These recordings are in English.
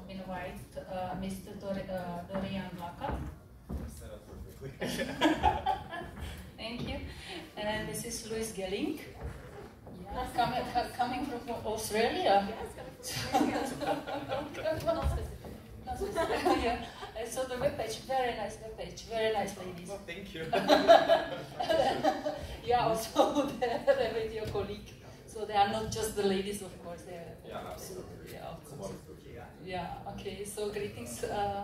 also invite uh, Mr. Dor uh, Dorijan Dlaka. Thank you. And this is Louise Gelling. Yeah, coming, coming from Australia. Yes, coming from Australia. yeah. So the webpage, very nice webpage, very nice ladies. Well, thank you. yeah, also there with your colleague. So they are not just the ladies, of course. They are, yeah, absolutely. Yeah, of course. Yeah, okay. So greetings. Uh,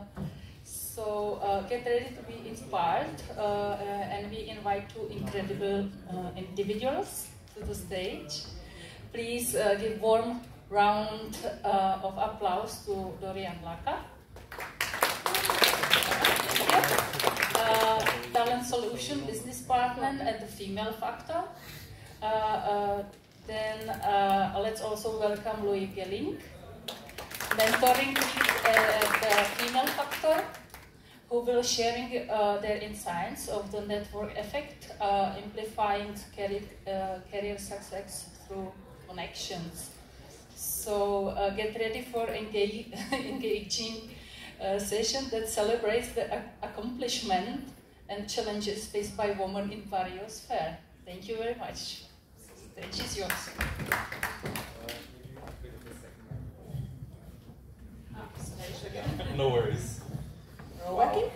so uh, get ready to be inspired, uh, uh and we invite two incredible uh, individuals to the stage. Please uh, give warm round of applause to Dorijan Dlaka. Uh, talent Solution business partner at the Female Factor. Then let's also welcome Louise Gelling, mentoring at the Female Factor, who will sharing uh, their insights of the network effect, amplifying career, career success through connections. So get ready for engage, engaging uh, session that celebrates the accomplishment and challenges faced by women in various spheres. Thank you very much. Stage is yours. No worries. Wow.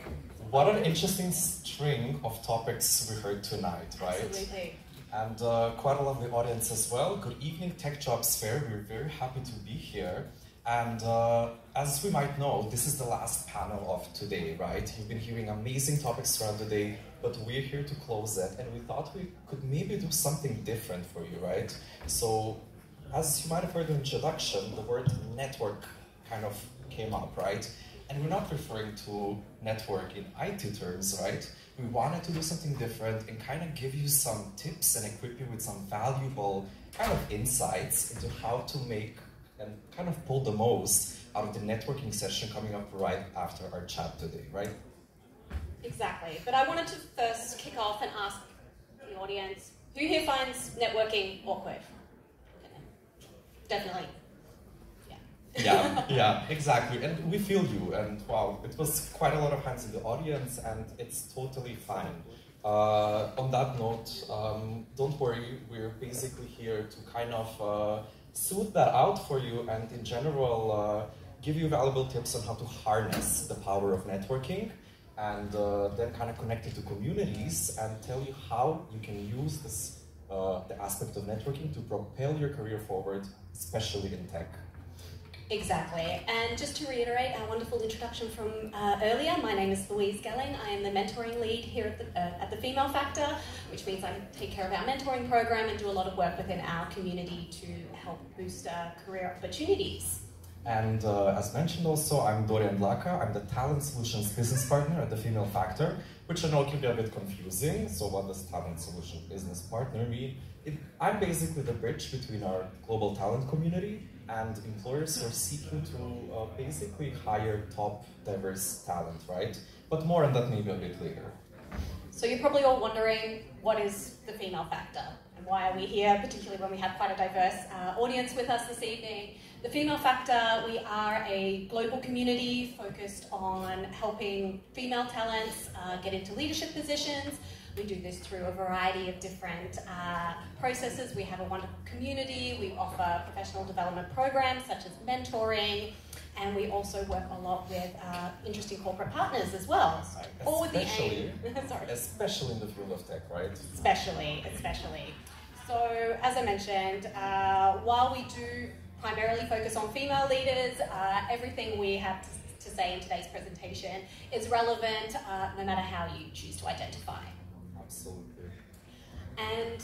What an interesting string of topics we heard tonight, right? Absolutely. And uh, quite a lovely audience as well. Good evening, Tech Jobs Fair. We're very happy to be here. And uh, as we might know, this is the last panel of today, right? You've been hearing amazing topics throughout the day, but we're here to close it, and we thought we could maybe do something different for you, right? So, as you might have heard in the introduction, the word network kind of came up, right? And we're not referring to network in IT terms, right? We wanted to do something different and kind of give you some tips and equip you with some valuable kind of insights into how to make and kind of pull the most out of the networking session coming up right after our chat today, right? Exactly. But I wanted to first kick off and ask the audience, who here finds networking awkward? Definitely. Yeah. yeah, exactly. And we feel you. And wow, it was quite a lot of hands in the audience, and it's totally fine. Uh, on that note, um, don't worry, we're basically here to kind of uh, suit that out for you and in general uh, give you valuable tips on how to harness the power of networking and uh, then kind of connect it to communities and tell you how you can use this uh, the aspect of networking to propel your career forward, especially in tech. Exactly. And just to reiterate our wonderful introduction from uh, earlier, my name is Louise Gelling. I am the mentoring lead here at the, uh, at the Female Factor, which means I take care of our mentoring program and do a lot of work within our community to help boost uh, career opportunities. And uh, as mentioned also, I'm Dorijan Dlaka. I'm the Talent Solutions Business Partner at the Female Factor, which I know can be a bit confusing. So what does Talent Solution Business Partner mean? It, I'm basically the bridge between our global talent community and employers are seeking to uh, basically hire top diverse talent, right? But more on that maybe a bit later. So you're probably all wondering, what is the female factor? And why are we here, particularly when we have quite a diverse uh, audience with us this evening? The Female Factor, we are a global community focused on helping female talents uh, get into leadership positions, we do this through a variety of different uh, processes. We have a wonderful community. We offer professional development programs such as mentoring, and we also work a lot with uh, interesting corporate partners as well. So all with the aim. Sorry. Especially in the field of tech, right? Especially, especially. So as I mentioned, uh, while we do primarily focus on female leaders, uh, everything we have to, to, say in today's presentation is relevant uh, no matter how you choose to identify. Absolutely. And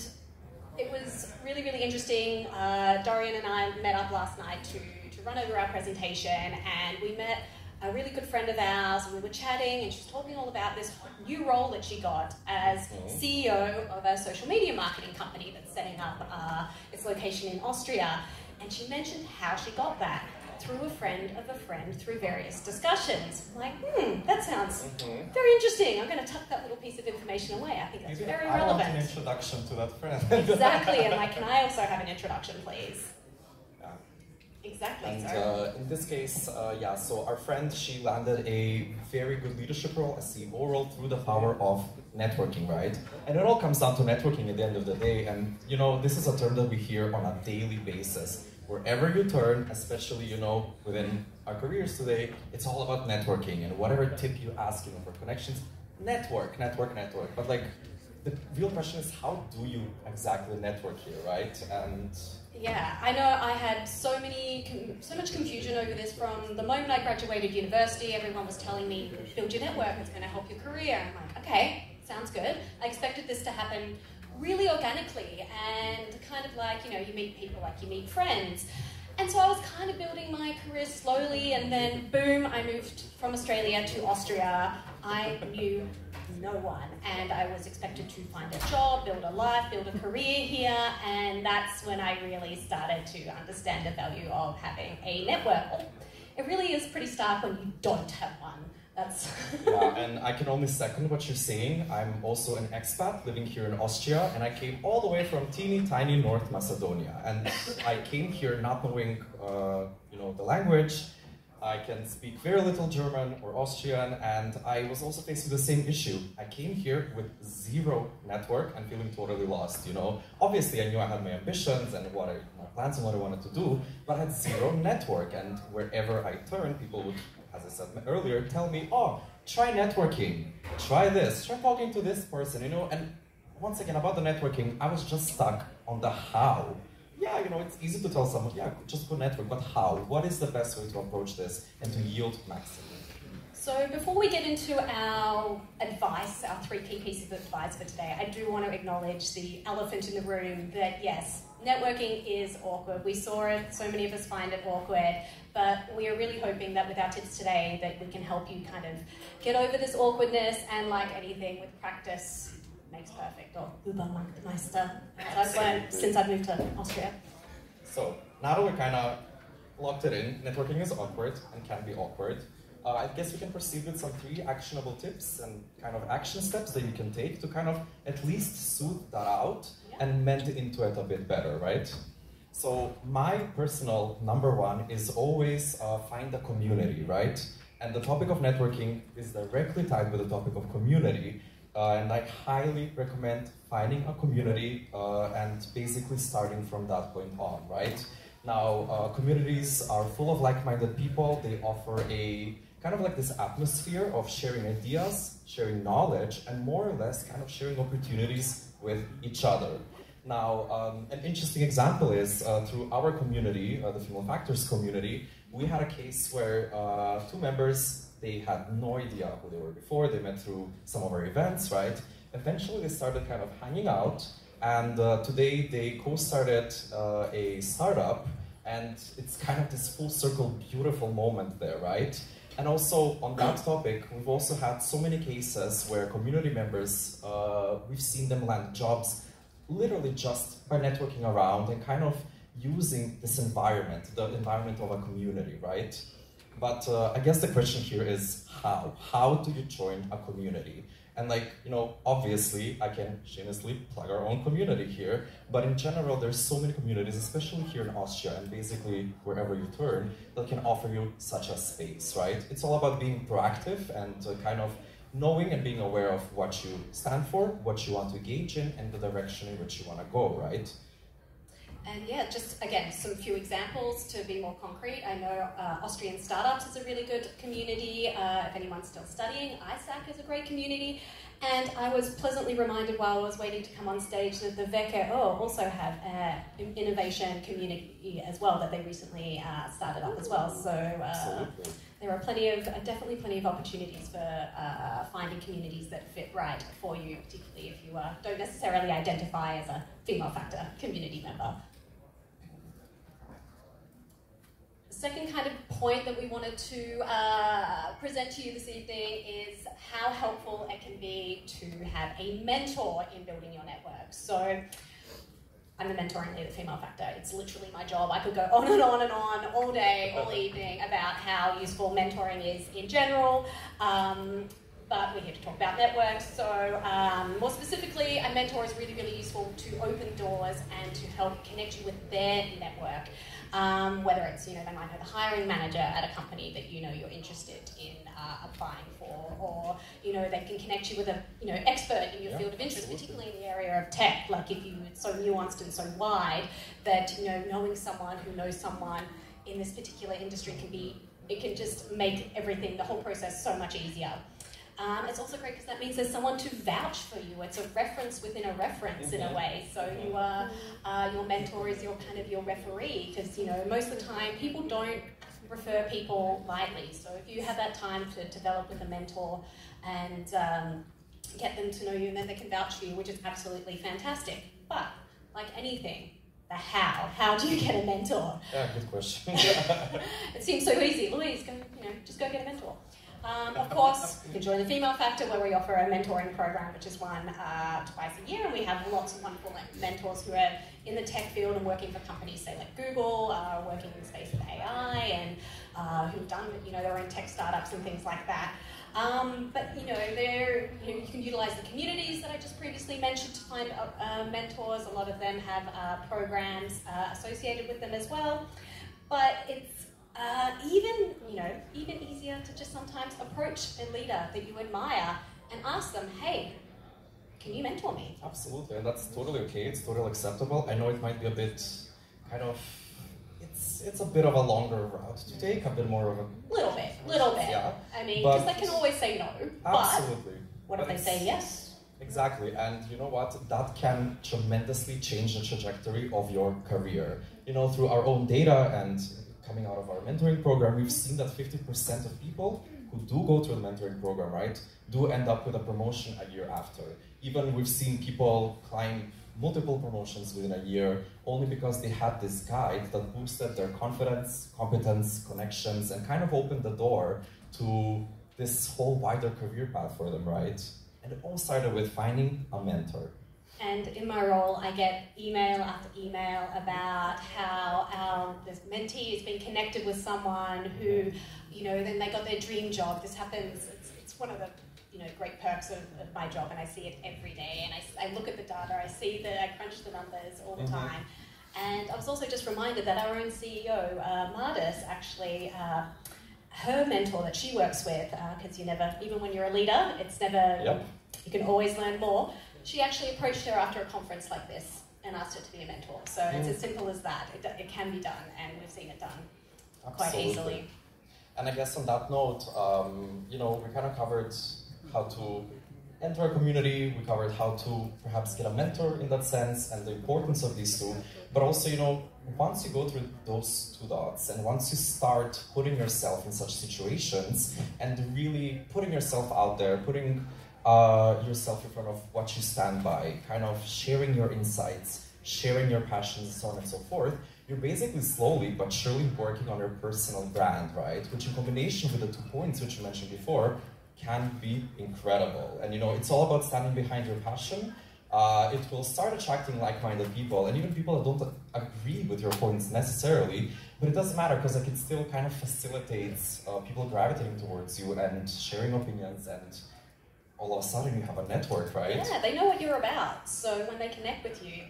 it was really, really interesting. Uh, Dorijan and I met up last night to, to run over our presentation, and we met a really good friend of ours, and we were chatting, and she was talking all about this new role that she got as. CEO of a social media marketing company that's setting up uh, its location in Austria. And she mentioned how she got that through a friend of a friend through various discussions. I'm like, hmm, that sounds mm-hmm. very interesting. I'm going to tuck that little piece of information away. I think that's Maybe very I relevant. Want an introduction to that friend. exactly. And like, can I also have an introduction, please? Yeah. Exactly. And uh, in this case, uh, yeah, so our friend, she landed a very good leadership role, a CEO role, through the power of networking, right? And it all comes down to networking at the end of the day. And, you know, this is a term that we hear on a daily basis. Wherever you turn, especially, you know, within our careers today, it's all about networking. And whatever tip you ask, you know, for connections, network, network, network. But, like, the real question is how do you exactly network here, right? And Yeah, I know I had so many, so much confusion over this from the moment I graduated university. Everyone was telling me, build your network, it's going to help your career. I'm like, okay, sounds good. I expected this to happen really organically and kind of like, you know, you meet people like you meet friends. And so I was kind of building my career slowly, and then boom, I moved from Australia to Austria. I knew no one, and I was expected to find a job, build a life, build a career here, and that's when I really started to understand the value of having a network. It really is pretty stark when you don't have one. That's yeah, and I can only second what you're saying. I'm also an expat living here in Austria, and I came all the way from teeny tiny North Macedonia. And I came here not knowing, uh, you know, the language. I can speak very little German or Austrian, and I was also facing the same issue. I came here with zero network and feeling totally lost. You know, obviously I knew I had my ambitions and what I, my plans and what I wanted to do, but I had zero network. And wherever I turned, people would as I said earlier, tell me, oh, try networking, try this, try talking to this person, you know, and once again, about the networking, I was just stuck on the how. Yeah, you know, it's easy to tell someone, yeah, just go network, but how? What is the best way to approach this and to yield maximum? So before we get into our advice, our three key pieces of advice for today, I do want to acknowledge the elephant in the room that yes, networking is awkward. We saw it, so many of us find it awkward, but we are really hoping that with our tips today that we can help you kind of get over this awkwardness and like anything with practice makes perfect or Übermeister, as I've learned since I've moved to Austria. So now that we kind of locked it in, networking is awkward and can be awkward. Uh, I guess we can proceed with some three actionable tips and kind of action steps that you can take to kind of at least soothe that out Yeah. and mend into it a bit better, right? So my personal number one is always uh, find a community, right? And the topic of networking is directly tied with the topic of community. Uh, and I highly recommend finding a community uh, and basically starting from that point on, right? Now, uh, communities are full of like-minded people. They offer a kind of like this atmosphere of sharing ideas, sharing knowledge, and more or less kind of sharing opportunities with each other. Now, um, an interesting example is uh, through our community, uh, the Female Factors community, we had a case where uh, two members, they had no idea who they were before, they met through some of our events, right? Eventually they started kind of hanging out, and uh, today they co-started uh, a startup, and it's kind of this full circle beautiful moment there, right? And also on that topic, we've also had so many cases where community members, uh, we've seen them land jobs literally just by networking around and kind of using this environment, the environment of a community, right? But uh, I guess the question here is how? How do you join a community? And like, you know, obviously I can shamelessly plug our own community here, but in general, there's so many communities, especially here in Austria and basically wherever you turn, that can offer you such a space, right? It's all about being proactive and uh, kind of knowing and being aware of what you stand for, what you want to engage in, and the direction in which you want to go, right? And yeah, just again, some few examples to be more concrete. I know uh, Austrian Startups is a really good community. Uh, if anyone's still studying, ISAC is a great community. And I was pleasantly reminded while I was waiting to come on stage that the WKO also have an innovation community as well that they recently uh, started up as well. So uh, there are plenty of, uh, definitely plenty of opportunities for uh, finding communities that fit right for you, particularly if you uh, don't necessarily identify as a female factor community member. The second kind of point that we wanted to uh, present to you this evening is how helpful it can be to have a mentor in building your network. So I'm the mentoring lead the Female Factor. It's literally my job. I could go on and on and on all day, all evening about how useful mentoring is in general. Um, but we're here to talk about networks. So um, more specifically, a mentor is really, really useful to open doors and to help connect you with their network. Um, whether it's, you know, they might know the hiring manager at a company that you know you're interested in uh, applying for, or, you know, they can connect you with a, you know, expert in your yeah, field of interest, absolutely. particularly in the area of tech. Like if you, it's so nuanced and so wide that, you know, knowing someone who knows someone in this particular industry can be, it can just make everything, the whole process so much easier. Um, it's also great because that means there's someone to vouch for you. It's a reference within a reference in a way. So you are uh, your mentor is your kind of your referee because you know most of the time people don't refer people lightly. So if you have that time to develop with a mentor and um, get them to know you, and then they can vouch for you, which is absolutely fantastic. But like anything, the how. How do you get a mentor? Yeah, good question. it seems so easy. Louise, go, you know, just go get a mentor. Um, of course, you can join the Female Factor where we offer a mentoring program, which is one uh, twice a year, and we have lots of wonderful mentors who are in the tech field and working for companies, say like Google, uh, working in the space of AI, and uh, who've done you know their own tech startups and things like that. Um, but you know, there you, know, you can utilize the communities that I just previously mentioned to find uh, uh, mentors. A lot of them have uh, programs associated with them as well. But it's uh, even, you know, even easier to just sometimes approach a leader that you admire and ask them, hey, can you mentor me? Absolutely, and that's totally okay. It's totally acceptable. I know it might be a bit kind of it's it's a bit of a longer route to take, a bit more of a little bit, little bit. Yeah. I mean, because they can always say no. Absolutely. what if they say yes? Exactly, and you know what? That can tremendously change the trajectory of your career. You know, through our own data and coming out of our mentoring program, we've seen that 50% of people who do go through the mentoring program, right, do end up with a promotion a year after. Even we've seen people climb multiple promotions within a year only because they had this guide that boosted their confidence, competence, connections, and kind of opened the door to this whole wider career path for them, right? And it all started with finding a mentor. And in my role, I get email after email about how our this mentee has been connected with someone who, you know, then they got their dream job. This happens. It's, it's one of the you know great perks of, of, my job, and I see it every day. And I, I look at the data. I see that I crunch the numbers all the mm-hmm. time. And I was also just reminded that our own CEO, uh, Mardis, actually. Uh, her mentor that she works with, because uh, you never, even when you're a leader, it's never, yep. you can always learn more she actually approached her after a conference like this and asked her to be a mentor. So mm. it's as simple as that. It, it, can be done, and we've seen it done Absolutely. quite easily. And I guess on that note, um, you know, we kind of covered how to enter a community, we covered how to perhaps get a mentor in that sense and the importance of these two. But also, you know, once you go through those two dots and once you start putting yourself in such situations and really putting yourself out there, putting uh, yourself in front of what you stand by, kind of sharing your insights, sharing your passions, so on and so forth, you're basically slowly but surely working on your personal brand, right? Which in combination with the two points which you mentioned before, can be incredible. And you know, it's all about standing behind your passion. Uh, it will start attracting like-minded people, and even people that don't agree with your points necessarily, but it doesn't matter because like it still kind of facilitates uh, people gravitating towards you and sharing opinions and all of a sudden you have a network, right? Yeah, they know what you're about. So when they connect with you,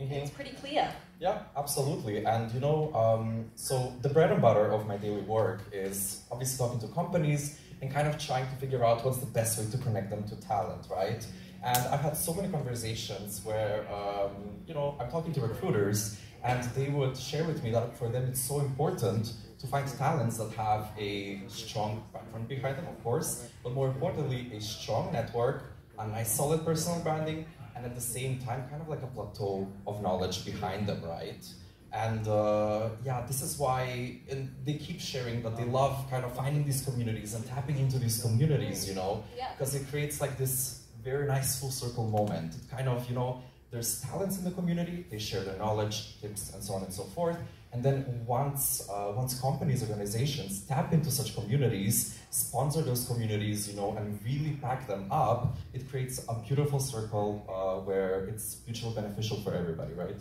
mm-hmm. it's pretty clear. Yeah, absolutely. And you know, um, so the bread and butter of my daily work is obviously talking to companies and kind of trying to figure out what's the best way to connect them to talent, right? And I've had so many conversations where, um, you know, I'm talking to recruiters and they would share with me that for them it's so important to find talents that have a strong background behind them, of course, but more importantly, a strong network, a nice solid personal branding, and at the same time, kind of like a plateau of knowledge behind them, right? And uh, yeah, this is why they keep sharing that they love kind of finding these communities and tapping into these communities, you know, because it creates like this very nice full circle moment. It kind of, you know, there's talents in the community, they share their knowledge, tips, and so on and so forth. And then once, uh, once companies, organizations tap into such communities, sponsor those communities, you know, and really pack them up, it creates a beautiful circle uh, where it's mutually beneficial for everybody, right?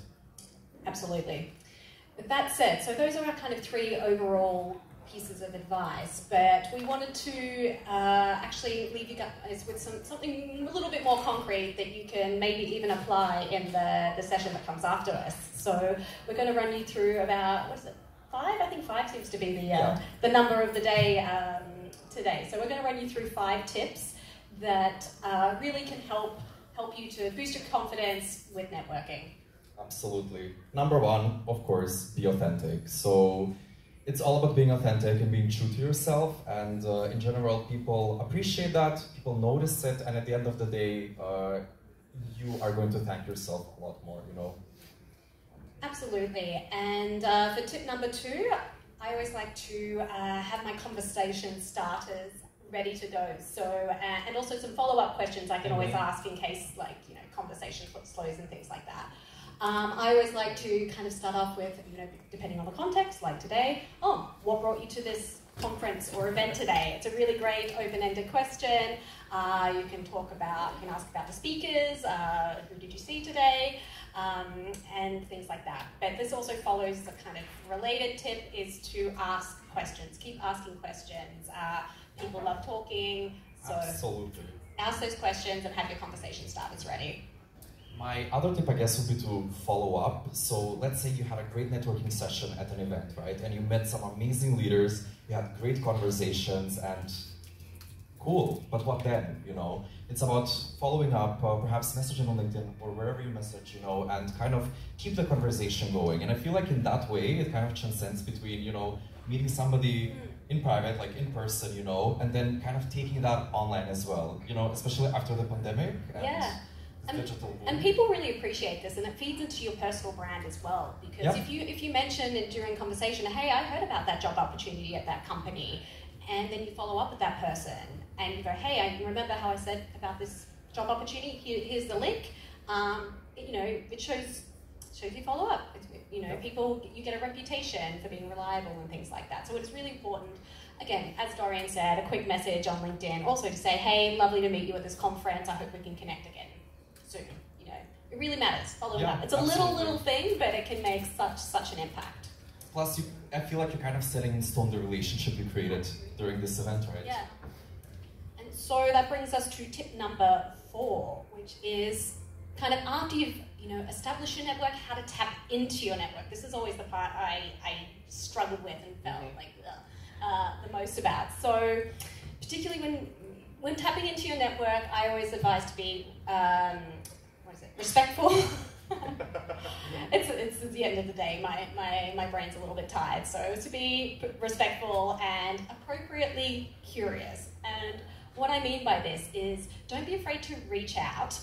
Absolutely. That said, so those are our kind of three overall pieces of advice, but we wanted to uh, actually leave you guys with some, something a little bit more concrete that you can maybe even apply in the, the session that comes after us. So we're going to run you through about, what is it, five? I think five seems to be the, uh, Yeah. the number of the day um, today. So we're going to run you through five tips that uh, really can help help you to boost your confidence with networking. Absolutely. Number one, of course, be authentic. So it's all about being authentic and being true to yourself. And uh, in general, people appreciate that, people notice it, and at the end of the day, uh, you are going to thank yourself a lot more, you know. Absolutely. And uh, for tip number two, I always like to uh, have my conversation starters ready to go. So, uh, and also some follow up questions I can always Mhm. ask in case, like, you know, conversation slows and things like that. Um, I always like to kind of start off with, you know, depending on the context, like today, oh, what brought you to this conference or event today? It's a really great open ended question. Uh, you can talk about, you can ask about the speakers, uh, who did you see today, um, and things like that. But this also follows the kind of related tip is to ask questions. Keep asking questions. Uh, people love talking, so Absolutely. ask those questions and have your conversation starters ready. My other tip, I guess, would be to follow up. So let's say you had a great networking session at an event, right? And you met some amazing leaders, you had great conversations, and cool. But what then? You know, it's about following up, uh, perhaps messaging on LinkedIn or wherever you message, you know, and kind of keep the conversation going. And I feel like in that way, it kind of transcends between, you know, meeting somebody in private, like in person, you know, and then kind of taking that online as well, you know, especially after the pandemic. And The And- And people really appreciate this, and it feeds into your personal brand as well. Because Yep. if you if you mention it during conversation, hey, I heard about that job opportunity at that company, and then you follow up with that person, and you go, hey, I remember how I said about this job opportunity. Here, here's the link. Um, you know, it shows shows you follow up. It's, you know, Yep. people you get a reputation for being reliable and things like that. So it's really important. Again, as Dorijan said, a quick message on LinkedIn, also to say, hey, lovely to meet you at this conference. I hope we can connect again soon. You know, it really matters. Follow it Yeah, up. It's a little absolutely. little thing, but it can make such such an impact. Plus, you, I feel like you're kind of setting in stone the relationship you created during this event, right? Yeah. And so that brings us to tip number four, which is kind of after you've you know established your network, how to tap into your network. This is always the part I, I struggled with and felt Mhm. like uh, uh, the most about. So particularly when when tapping into your network, I always advise to be um, what is it respectful. it's, it's at the end of the day, my, my, my brain's a little bit tired. So to be respectful and appropriately curious. And what I mean by this is don't be afraid to reach out,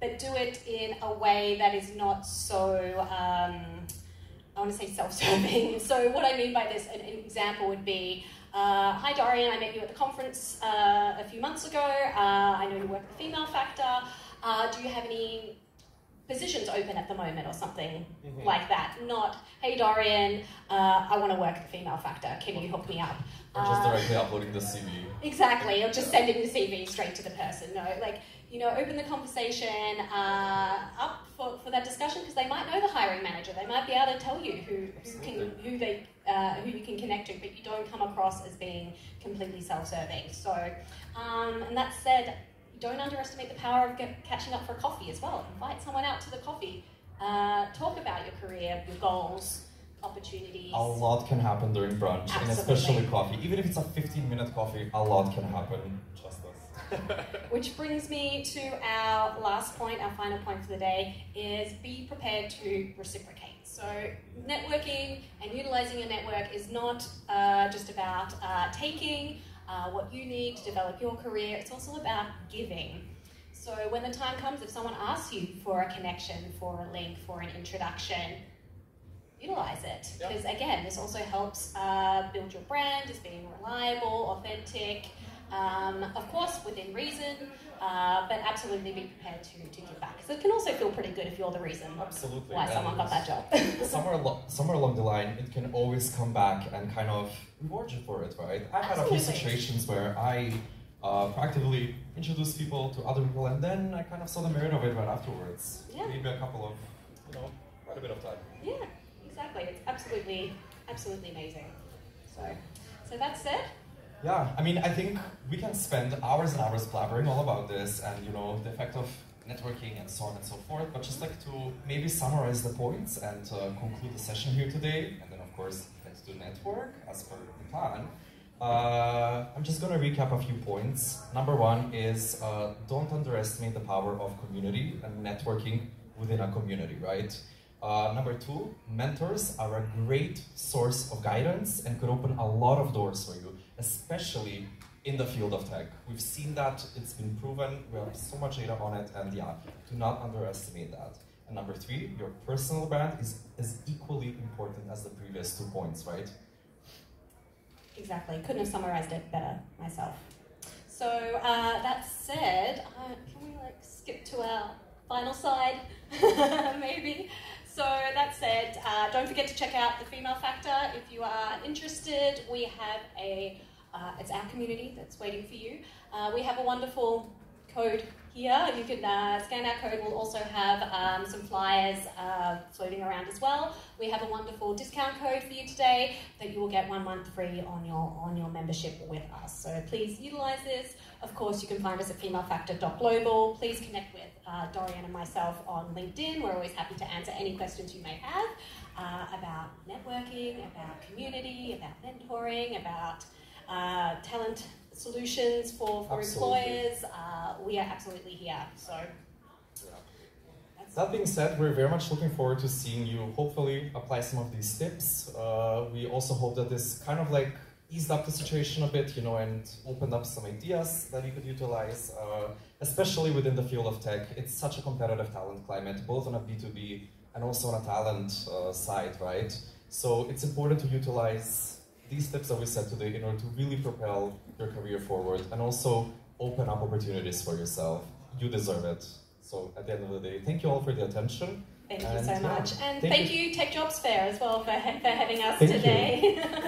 but do it in a way that is not so, um, I want to say self serving. So, what I mean by this, an, an example would be uh, Hi Dorijan, I met you at the conference uh, a few months ago. Uh, I know you work at the Female Factor. Uh, do you have any positions open at the moment or something Mhm. like that? Not, Hey Dorijan, uh, I want to work at the Female Factor. Can you hook me up? Or just Uh, directly uploading the CV. Exactly, or just sending the CV straight to the person. No, like, you know, open the conversation uh, up for, for that discussion because they might know the hiring manager. They might be able to tell you who, who can who they uh, who you can connect to, but you don't come across as being completely self-serving. So, um, and that said, don't underestimate the power of get, catching up for coffee as well. Invite someone out to the coffee. Uh, talk about your career, your goals, opportunities. A lot can happen during brunch, and especially coffee. Even if it's a 15 minute coffee, a lot can happen. Trust us. Which brings me to our last point, our final point for the day, is be prepared to reciprocate. So, networking and utilizing your network is not uh, just about uh, taking uh, what you need to develop your career, it's also about giving. So, when the time comes, if someone asks you for a connection, for a link, for an introduction, utilize it. Because again, this also helps uh, build your brand as being reliable, authentic, um, of course within reason, uh, but absolutely be prepared to, to give it can also feel pretty good if you're the reason Absolutely. why someone got that job. somewhere, somewhere along the line, it can always come back and kind of reward you for it, right? I've had a few situations where I uh, proactively introduced people to other people, and then I kind of saw the merit of it right afterwards. Yeah. Maybe a couple of, you know, quite a bit of time. Yeah, exactly. It's absolutely, absolutely amazing. So, so that's it. Yeah, I mean, I think we can spend hours and hours blabbering all about this and, you know, the effect of networking and so on and so forth, but just like to maybe summarize the points and uh, conclude the session here today, and then, of course, let's do network as per the plan. Uh, I'm just to recap a few points. Number one is uh, don't underestimate the power of community and networking within a community, right? Uh, number two, mentors are a great source of guidance and could open a lot of doors for you, especially in the field of tech. We've seen that, it's been proven, we have so much data on it, and yeah, do not underestimate that. And number three, your personal brand is as equally important as the previous two points, right? Exactly. Couldn't have summarized it better myself. So uh, that said, uh, can we like skip to our final slide, maybe? So that said, uh, don't forget to check out the Female Factor if you are interested. We have a uh, it's our community that's waiting for you. Uh, we have a wonderful code here. You can uh, scan our code. We'll also have um, some flyers uh, floating around as well. We have a wonderful discount code for you today that you will get one month free on your on your membership with us. So please utilize this. Of course, you can find us at femalefactor.global. Please connect with uh, Dorijan and myself on LinkedIn. We're always happy to answer any questions you may have uh, about networking, about community, about mentoring, about uh, talent solutions for, for employers. Uh, we are absolutely here. So. That being said, we're very much looking forward to seeing you hopefully apply some of these tips. Uh, we also hope that this kind of like eased up the situation a bit, you know, and opened up some ideas that you could utilize, uh, especially within the field of tech. It's such a competitive talent climate, both on a B2B and also on a talent uh, side, right? So it's important to utilize these tips that we said today in order to really propel your career forward and also open up opportunities for yourself. You deserve it. So at the end of the day, thank you all for the attention. Thank and you so yeah, much. And thank, thank you. you, Tech Jobs Fair, as well, for, for having us today. thank today.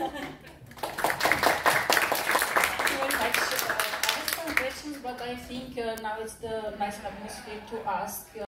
You. but I think uh, now it's the nice atmosphere to ask. Uh,